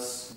was